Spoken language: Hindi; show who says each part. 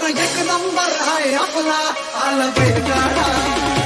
Speaker 1: तो एक नंबर है अपना आला